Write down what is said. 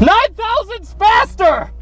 9,000's faster!